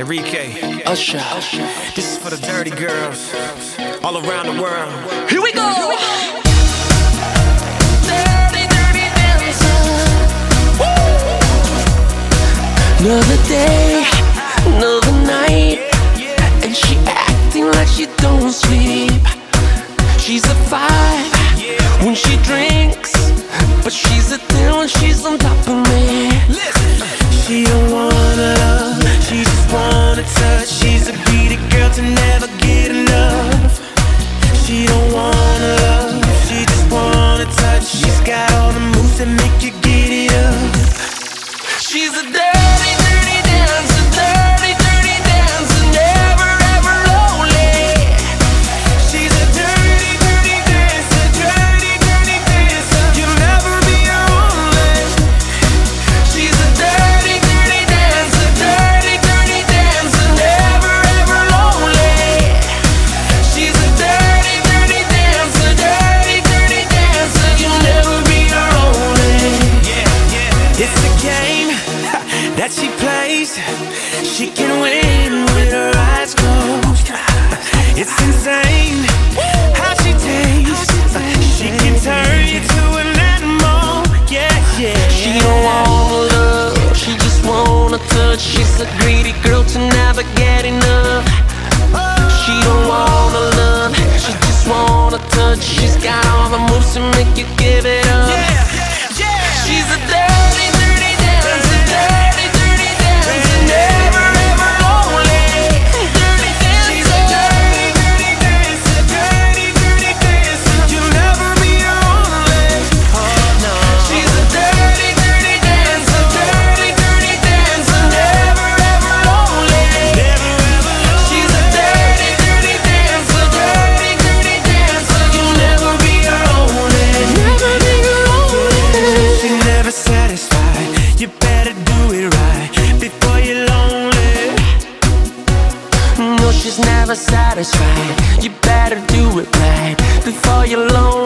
Enrique, Usher. this is for the dirty girls all around the world. Here we go. Dirty, dirty dancer. Another day, another night, and she acting like she don't sleep. She's a five when she drinks, but she's a ten when she's on top of me. She that make you plays. She can win with her eyes closed. It's insane how she tastes. She can turn you to an animal. Yeah, yeah. She don't wanna love, she just wanna touch. She's a greedy girl to never get enough. She don't wanna love, she just wanna touch. She's got all the moves to make you give it up. She's never satisfied. You better do it right before you're lonely.